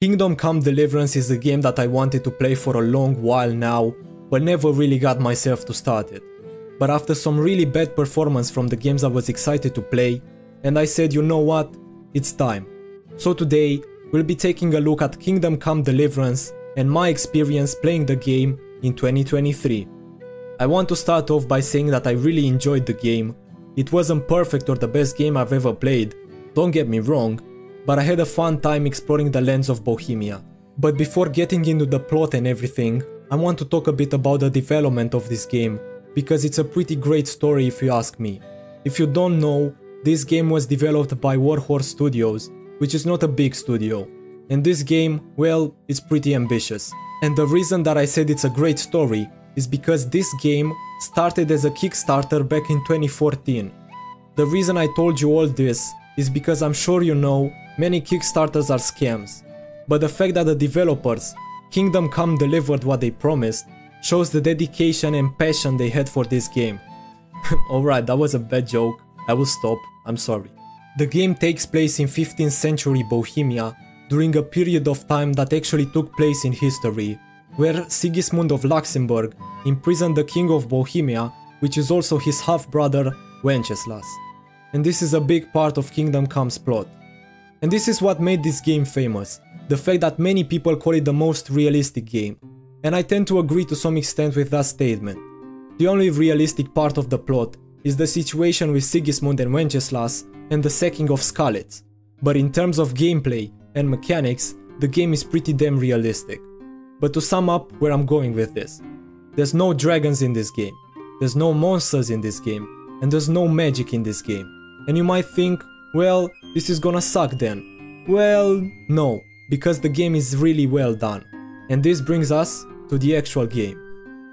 Kingdom Come Deliverance is a game that I wanted to play for a long while now, but never really got myself to start it. But after some really bad performance from the games I was excited to play, and I said you know what, it's time. So today, we'll be taking a look at Kingdom Come Deliverance and my experience playing the game in 2023. I want to start off by saying that I really enjoyed the game. It wasn't perfect or the best game I've ever played, don't get me wrong, but I had a fun time exploring the lands of Bohemia. But before getting into the plot and everything, I want to talk a bit about the development of this game, because it's a pretty great story if you ask me. If you don't know, this game was developed by Warhorse Studios, which is not a big studio. And this game, well, it's pretty ambitious. And the reason that I said it's a great story is because this game started as a Kickstarter back in 2014. The reason I told you all this is because I'm sure you know many Kickstarters are scams. But the fact that the developers, Kingdom Come delivered what they promised, shows the dedication and passion they had for this game. Alright, that was a bad joke. I will stop, I'm sorry. The game takes place in 15th century Bohemia during a period of time that actually took place in history, where Sigismund of Luxembourg imprisoned the king of Bohemia, which is also his half-brother Wenceslas. And this is a big part of Kingdom Come's plot. And this is what made this game famous, the fact that many people call it the most realistic game. And I tend to agree to some extent with that statement. The only realistic part of the plot is the situation with Sigismund and Wenceslas and the sacking of Skalitz. But in terms of gameplay and mechanics, the game is pretty damn realistic. But to sum up where I'm going with this, there's no dragons in this game, there's no monsters in this game, and there's no magic in this game. And you might think, well, this is gonna suck then. Well, no, because the game is really well done. And this brings us to the actual game.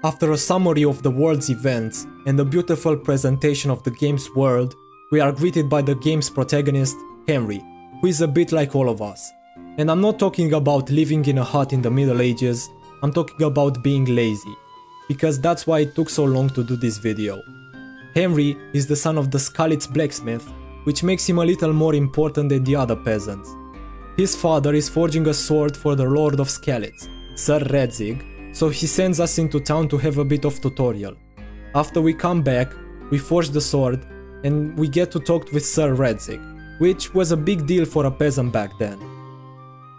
After a summary of the world's events and a beautiful presentation of the game's world, we are greeted by the game's protagonist, Henry, who is a bit like all of us. And I'm not talking about living in a hut in the Middle Ages, I'm talking about being lazy. Because that's why it took so long to do this video. Henry is the son of the Skalitz blacksmith which makes him a little more important than the other peasants. His father is forging a sword for the Lord of Skalitz, Sir Radzig, so he sends us into town to have a bit of tutorial. After we come back, we forge the sword and we get to talk with Sir Radzig, which was a big deal for a peasant back then.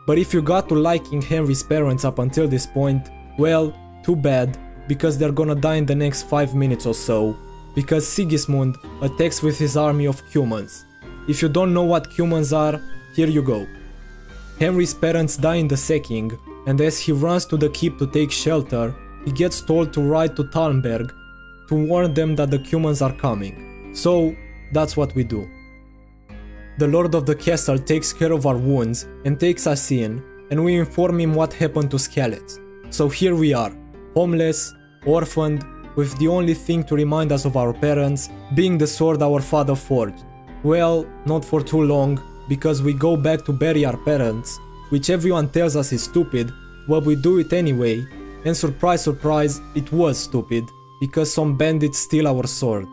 But if you got to liking Henry's parents up until this point, well, too bad, because they're gonna die in the next 5 minutes or so, because Sigismund attacks with his army of Cumans. If you don't know what Cumans are, here you go. Henry's parents die in the sacking, and as he runs to the keep to take shelter, he gets told to ride to Talmberg to warn them that the Cumans are coming. So, that's what we do. The lord of the castle takes care of our wounds and takes us in, and we inform him what happened to Skalitz. So here we are, homeless, orphaned, with the only thing to remind us of our parents being the sword our father forged. Well, not for too long, because we go back to bury our parents, which everyone tells us is stupid, but we do it anyway, and surprise surprise, it was stupid, because some bandits steal our sword.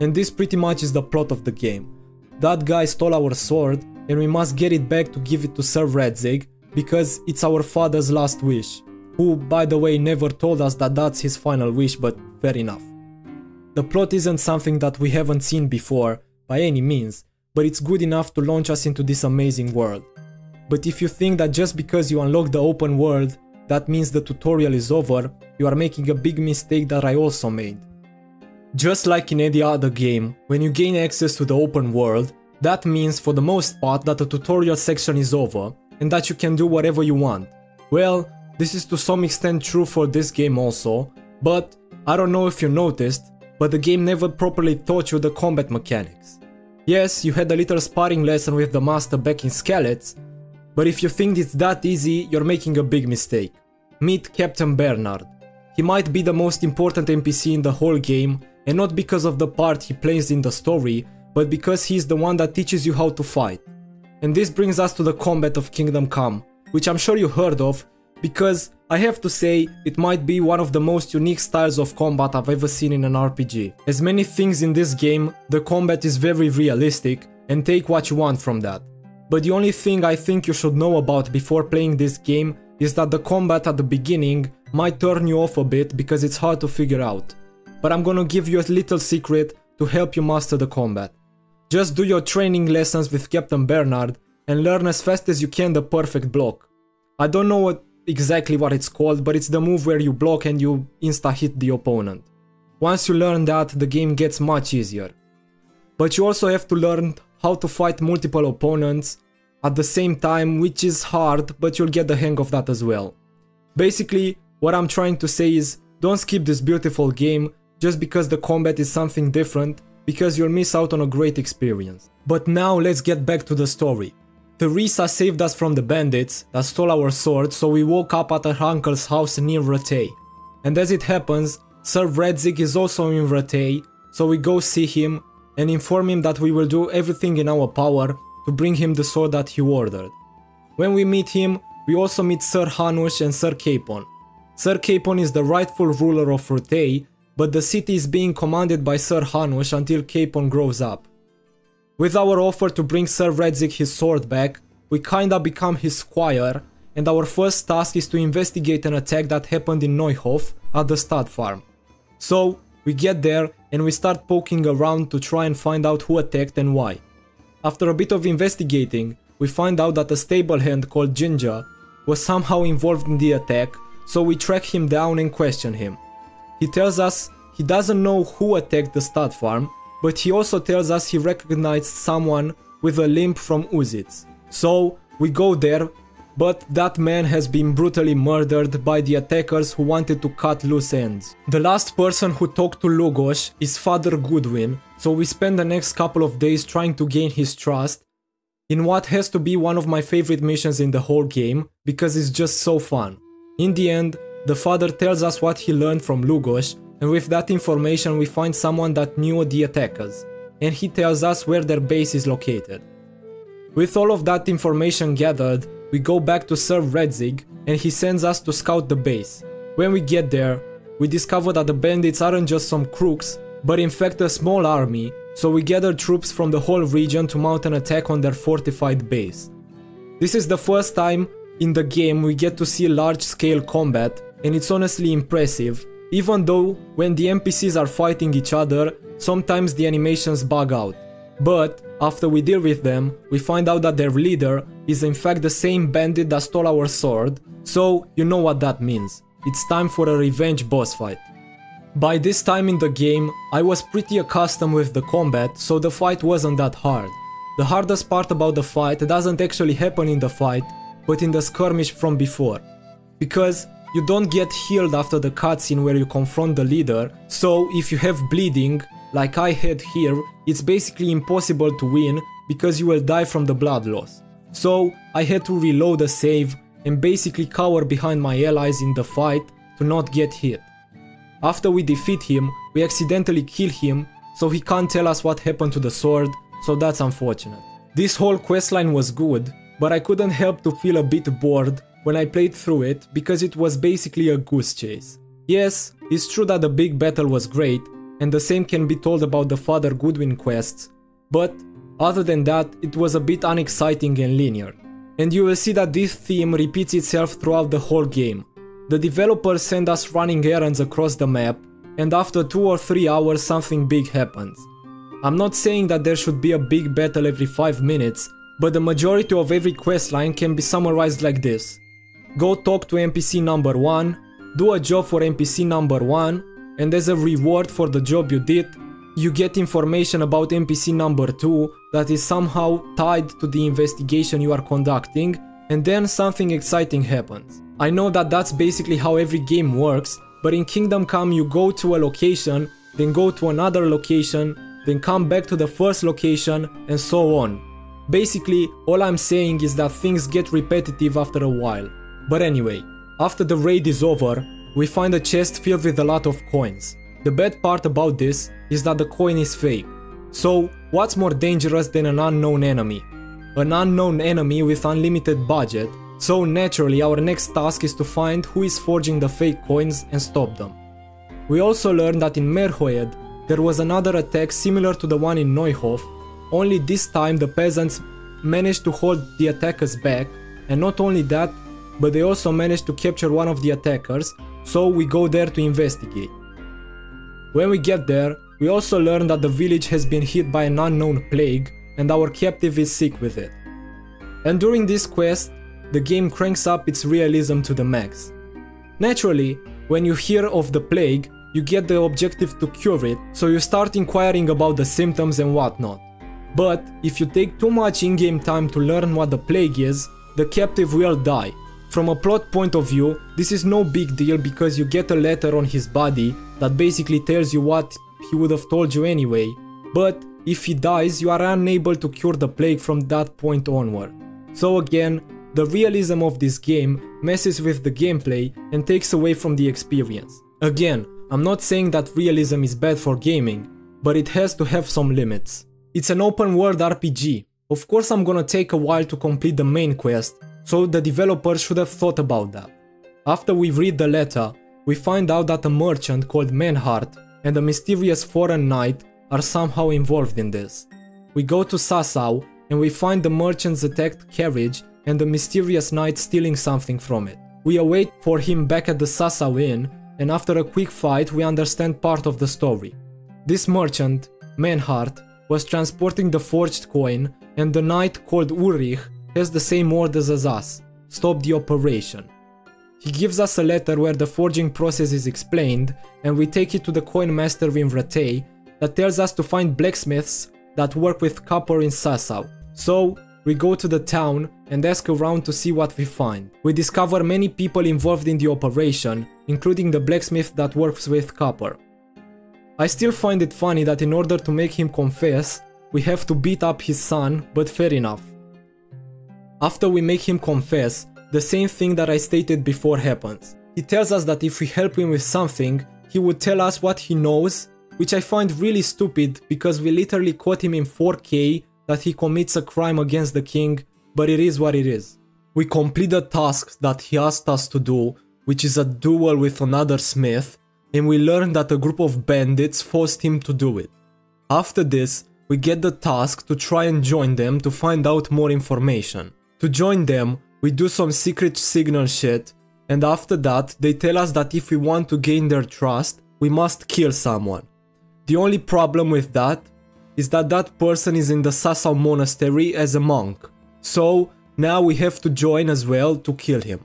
And this pretty much is the plot of the game. That guy stole our sword, and we must get it back to give it to Sir Radzig, because it's our father's last wish who, by the way, never told us that that's his final wish, but fair enough. The plot isn't something that we haven't seen before, by any means, but it's good enough to launch us into this amazing world. But if you think that just because you unlock the open world, that means the tutorial is over, you are making a big mistake that I also made. Just like in any other game, when you gain access to the open world, that means for the most part that the tutorial section is over, and that you can do whatever you want. Well, this is to some extent true for this game also, but I don't know if you noticed, but the game never properly taught you the combat mechanics. Yes, you had a little sparring lesson with the master back in Skalitz, but if you think it's that easy, you're making a big mistake. Meet Captain Bernard. He might be the most important NPC in the whole game, and not because of the part he plays in the story, but because he's the one that teaches you how to fight. And this brings us to the combat of Kingdom Come, which I'm sure you heard of, because I have to say it might be one of the most unique styles of combat I've ever seen in an RPG. As many things in this game, the combat is very realistic and take what you want from that. but the only thing I think you should know about before playing this game is that the combat at the beginning might turn you off a bit because it's hard to figure out. But I'm gonna give you a little secret to help you master the combat. Just do your training lessons with Captain Bernard and learn as fast as you can the perfect block. I don't know what, exactly what it's called, but it's the move where you block and you insta-hit the opponent. Once you learn that, the game gets much easier. But you also have to learn how to fight multiple opponents at the same time, which is hard, but you'll get the hang of that as well. Basically, what I'm trying to say is, don't skip this beautiful game just because the combat is something different, because you'll miss out on a great experience. But now let's get back to the story. Theresa saved us from the bandits that stole our sword, so we woke up at her uncle's house near Rattay. And as it happens, Sir Radzig is also in Rattay, so we go see him and inform him that we will do everything in our power to bring him the sword that he ordered. When we meet him, we also meet Sir Hanush and Sir Capon. Sir Capon is the rightful ruler of Rattay, but the city is being commanded by Sir Hanush until Capon grows up. With our offer to bring Sir Radzig his sword back, we kinda become his squire, and our first task is to investigate an attack that happened in Neuhof at the stud farm. So, we get there and we start poking around to try and find out who attacked and why. After a bit of investigating, we find out that a stable hand called Ginger was somehow involved in the attack, so we track him down and question him. He tells us he doesn't know who attacked the stud farm, but he also tells us he recognized someone with a limp from Uzhitz. So we go there but that man has been brutally murdered by the attackers who wanted to cut loose ends. The last person who talked to Lugos is Father Godwin, so we spend the next couple of days trying to gain his trust in what has to be one of my favorite missions in the whole game, because it's just so fun. In the end, the father tells us what he learned from Lugos, and with that information we find someone that knew the attackers, and he tells us where their base is located. With all of that information gathered, we go back to Sir Radzig and he sends us to scout the base. When we get there, we discover that the bandits aren't just some crooks, but in fact a small army, so we gather troops from the whole region to mount an attack on their fortified base. This is the first time in the game we get to see large scale combat, and it's honestly impressive, even though when the NPCs are fighting each other, sometimes the animations bug out. But after we deal with them, we find out that their leader is in fact the same bandit that stole our sword, so you know what that means. It's time for a revenge boss fight. By this time in the game, I was pretty accustomed with the combat, so the fight wasn't that hard. The hardest part about the fight doesn't actually happen in the fight, but in the skirmish from before. Because you don't get healed after the cutscene where you confront the leader, so if you have bleeding, like I had here, it's basically impossible to win because you will die from the blood loss. So I had to reload a save and basically cower behind my allies in the fight to not get hit. After we defeat him, we accidentally kill him, so he can't tell us what happened to the sword, so that's unfortunate. This whole questline was good, but I couldn't help to feel a bit bored when I played through it because it was basically a goose chase. Yes, it's true that the big battle was great, and the same can be told about the Father Godwin quests, but other than that, it was a bit unexciting and linear. And you will see that this theme repeats itself throughout the whole game. The developers send us running errands across the map, and after 2 or 3 hours something big happens. I'm not saying that there should be a big battle every 5 minutes, but the majority of every questline can be summarized like this. Go talk to NPC number 1, do a job for NPC number 1, and as a reward for the job you did, you get information about NPC number 2 that is somehow tied to the investigation you are conducting, and then something exciting happens. I know that that's basically how every game works, but in Kingdom Come you go to a location, then go to another location, then come back to the first location, and so on. Basically, all I'm saying is that things get repetitive after a while. But anyway, after the raid is over, we find a chest filled with a lot of coins. The bad part about this is that the coin is fake. So, what's more dangerous than an unknown enemy? An unknown enemy with unlimited budget, so naturally our next task is to find who is forging the fake coins and stop them. We also learned that in Merhojed there was another attack similar to the one in Neuhof, only this time the peasants managed to hold the attackers back, and not only that, but they also managed to capture one of the attackers, so we go there to investigate. When we get there, we also learn that the village has been hit by an unknown plague and our captive is sick with it. And during this quest, the game cranks up its realism to the max. Naturally, when you hear of the plague, you get the objective to cure it, so you start inquiring about the symptoms and whatnot. But if you take too much in-game time to learn what the plague is, the captive will die. From a plot point of view, this is no big deal because you get a letter on his body that basically tells you what he would have told you anyway, but if he dies, you are unable to cure the plague from that point onward. So again, the realism of this game messes with the gameplay and takes away from the experience. Again, I'm not saying that realism is bad for gaming, but it has to have some limits. It's an open world RPG. Of course I'm gonna take a while to complete the main quest, so the developers should have thought about that. After we read the letter, we find out that a merchant called Manhart and a mysterious foreign knight are somehow involved in this. We go to Sasau and we find the merchant's attacked carriage and the mysterious knight stealing something from it. We await for him back at the Sasau inn and after a quick fight we understand part of the story. This merchant, Manhart, was transporting the forged coin and the knight called Ulrich has the same orders as us, stop the operation. He gives us a letter where the forging process is explained and we take it to the coin master in Rattay that tells us to find blacksmiths that work with copper in Sasau. So, we go to the town and ask around to see what we find. We discover many people involved in the operation, including the blacksmith that works with copper. I still find it funny that in order to make him confess, we have to beat up his son, but fair enough. After we make him confess, the same thing that I stated before happens. He tells us that if we help him with something, he would tell us what he knows, which I find really stupid because we literally caught him in 4K that he commits a crime against the king, but it is what it is. We complete the task that he asked us to do, which is a duel with another smith, and we learn that a group of bandits forced him to do it. After this, we get the task to try and join them to find out more information. To join them, we do some secret signal shit, and after that, they tell us that if we want to gain their trust, we must kill someone. The only problem with that is that that person is in the Sasau monastery as a monk. So now we have to join as well to kill him.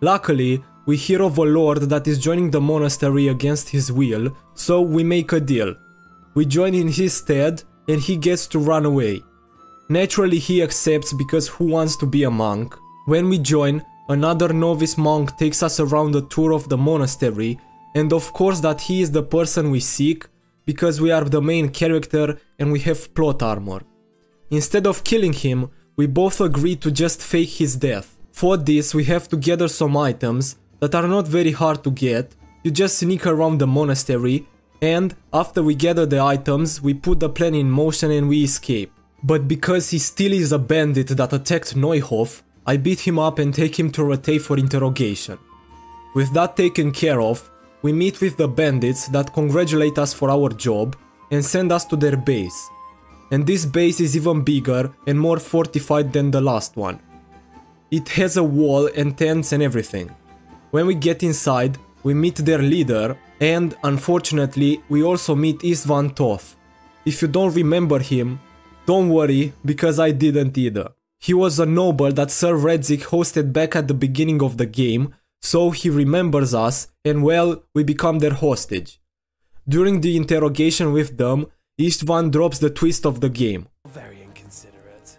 Luckily, we hear of a lord that is joining the monastery against his will, so we make a deal. We join in his stead and he gets to run away. Naturally he accepts because who wants to be a monk? When we join, another novice monk takes us around a tour of the monastery and of course that he is the person we seek because we are the main character and we have plot armor. Instead of killing him, we both agree to just fake his death. For this we have to gather some items that are not very hard to get, you just sneak around the monastery and after we gather the items we put the plan in motion and we escape. But because he still is a bandit that attacked Neuhof, I beat him up and take him to Rattay for interrogation. With that taken care of, we meet with the bandits that congratulate us for our job and send us to their base. And this base is even bigger and more fortified than the last one. It has a wall and tents and everything. When we get inside, we meet their leader and, unfortunately, we also meet Istvan Toth. If you don't remember him, don't worry, because I didn't either. He was a noble that Sir Radzig hosted back at the beginning of the game so he remembers us and well, we become their hostage. During the interrogation with them, Istvan drops the twist of the game. Very inconsiderate.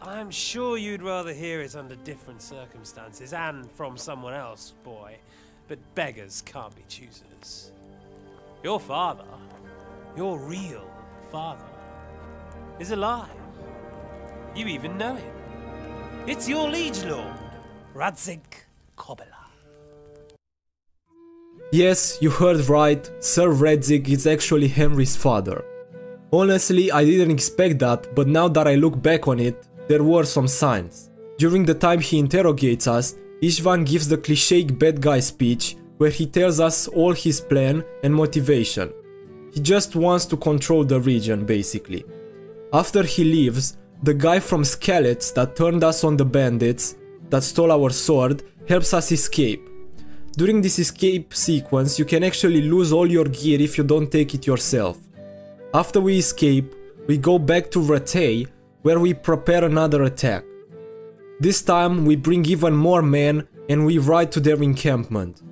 I'm sure you'd rather hear it under different circumstances and from someone else, boy. But beggars can't be choosers. Your father, your real father, is alive. You even know him. It's your liege lord. Radzig Kobyla. Yes, you heard right, Sir Radzig is actually Henry's father. Honestly, I didn't expect that, but now that I look back on it, there were some signs. During the time he interrogates us, Istvan gives the cliché bad guy speech where he tells us all his plan and motivation. He just wants to control the region, basically. After he leaves, the guy from Skalitz that turned us on the bandits that stole our sword helps us escape. During this escape sequence, you can actually lose all your gear if you don't take it yourself. After we escape, we go back to Rattay, where we prepare another attack. This time we bring even more men and we ride to their encampment.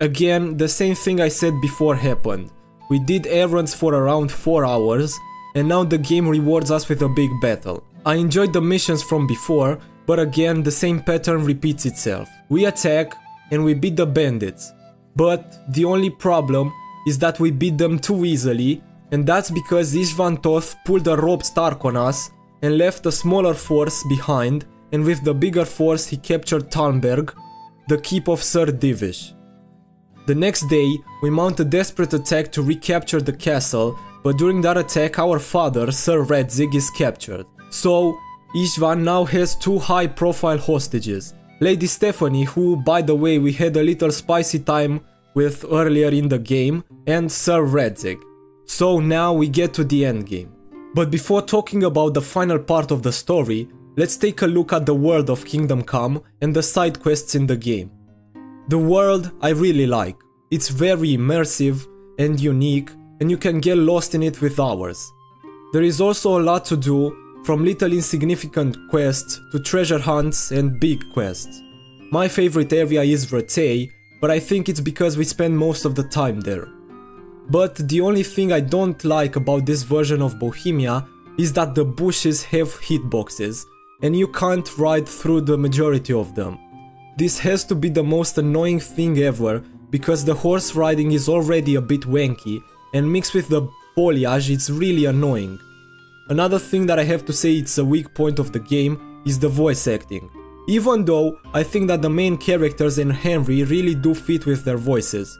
Again, the same thing I said before happened. We did errands for around 4 hours, and now the game rewards us with a big battle. I enjoyed the missions from before, but again the same pattern repeats itself. We attack and we beat the bandits. But the only problem is that we beat them too easily and that's because Istvan Toth pulled a Robb Stark on us and left a smaller force behind and with the bigger force he captured Talmberg, the keep of Sir Divish. The next day, we mount a desperate attack to recapture the castle, but during that attack our father, Sir Radzig, is captured. So, Istvan now has two high profile hostages. Lady Stephanie, who by the way we had a little spicy time with earlier in the game, and Sir Radzig. So now we get to the endgame. But before talking about the final part of the story, let's take a look at the world of Kingdom Come and the side quests in the game. The world I really like. It's very immersive and unique and you can get lost in it with hours. There is also a lot to do from little insignificant quests to treasure hunts and big quests. My favorite area is Rattay, but I think it's because we spend most of the time there. But the only thing I don't like about this version of Bohemia is that the bushes have hitboxes, and you can't ride through the majority of them. This has to be the most annoying thing ever, because the horse riding is already a bit wanky, and mixed with the foliage it's really annoying. Another thing that I have to say it's a weak point of the game is the voice acting. Even though I think that the main characters and Henry really do fit with their voices.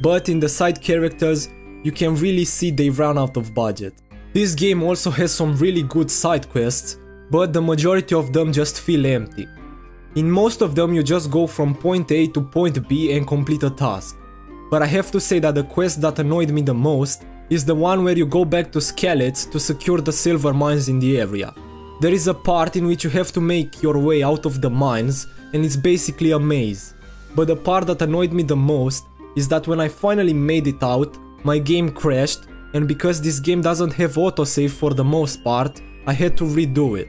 But in the side characters, you can really see they ran out of budget. This game also has some really good side quests, but the majority of them just feel empty. In most of them you just go from point A to point B and complete a task. But I have to say that the quest that annoyed me the most is the one where you go back to Skalitz to secure the silver mines in the area. There is a part in which you have to make your way out of the mines and it's basically a maze. But the part that annoyed me the most is that when I finally made it out, my game crashed and because this game doesn't have autosave for the most part, I had to redo it.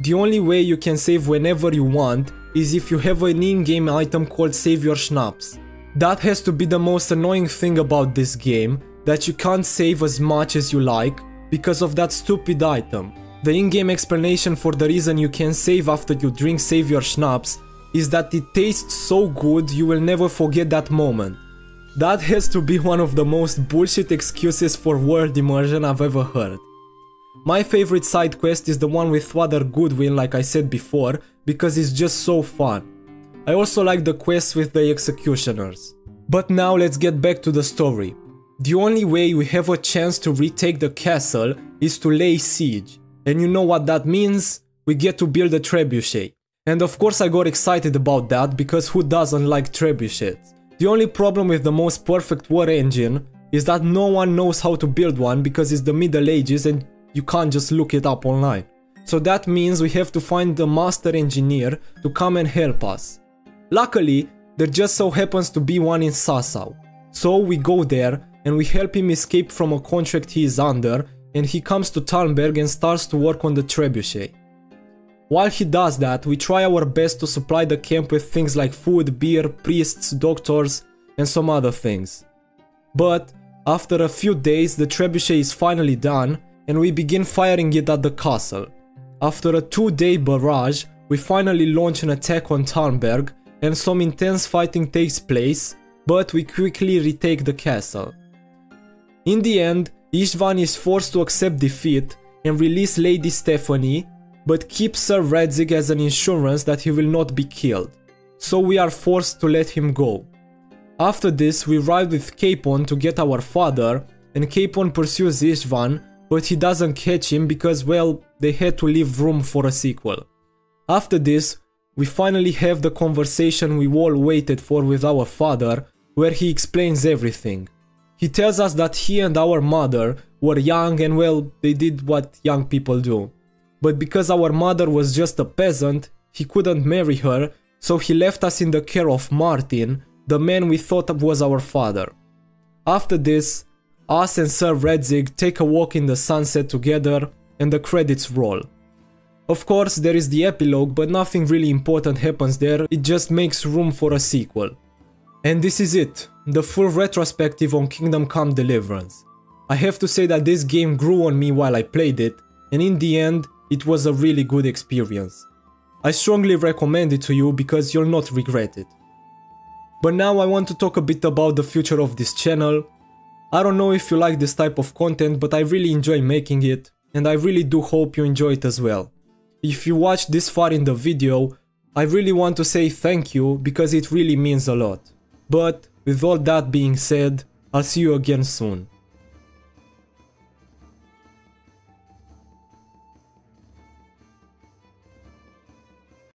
The only way you can save whenever you want is if you have an in-game item called Saviour Schnapps. That has to be the most annoying thing about this game, that you can't save as much as you like because of that stupid item. The in-game explanation for the reason you can save after you drink Saviour Schnapps is that it tastes so good you will never forget that moment. That has to be one of the most bullshit excuses for world immersion I've ever heard. My favorite side quest is the one with Father Godwin like I said before, because it's just so fun. I also like the quests with the executioners. But now let's get back to the story. The only way we have a chance to retake the castle is to lay siege. And you know what that means? We get to build a trebuchet. And of course I got excited about that because who doesn't like trebuchets? The only problem with the most perfect war engine is that no one knows how to build one because it's the middle ages and you can't just look it up online. So that means we have to find the master engineer to come and help us. Luckily, there just so happens to be one in Sasau. So we go there and we help him escape from a contract he is under and he comes to Talmberg and starts to work on the trebuchet. While he does that, we try our best to supply the camp with things like food, beer, priests, doctors, and some other things. But after a few days, the trebuchet is finally done, and we begin firing it at the castle. After a two-day barrage, we finally launch an attack on Talmberg, and some intense fighting takes place, but we quickly retake the castle. In the end, Istvan is forced to accept defeat and release Lady Stephanie, but keeps Sir Radzig as an insurance that he will not be killed. So we are forced to let him go. After this, we ride with Capon to get our father, and Capon pursues Istvan, but he doesn't catch him because, well, they had to leave room for a sequel. After this, we finally have the conversation we all waited for with our father, where he explains everything. He tells us that he and our mother were young and well, they did what young people do. but because our mother was just a peasant, he couldn't marry her, so he left us in the care of Martin, the man we thought was our father. After this, us and Sir Radzig take a walk in the sunset together and the credits roll. Of course, there is the epilogue, but nothing really important happens there, it just makes room for a sequel. And this is it, the full retrospective on Kingdom Come Deliverance. I have to say that this game grew on me while I played it, and in the end, it was a really good experience. I strongly recommend it to you because you'll not regret it. But now I want to talk a bit about the future of this channel. I don't know if you like this type of content, but I really enjoy making it, and I really do hope you enjoy it as well. If you watched this far in the video, I really want to say thank you because it really means a lot. But with all that being said, I'll see you again soon.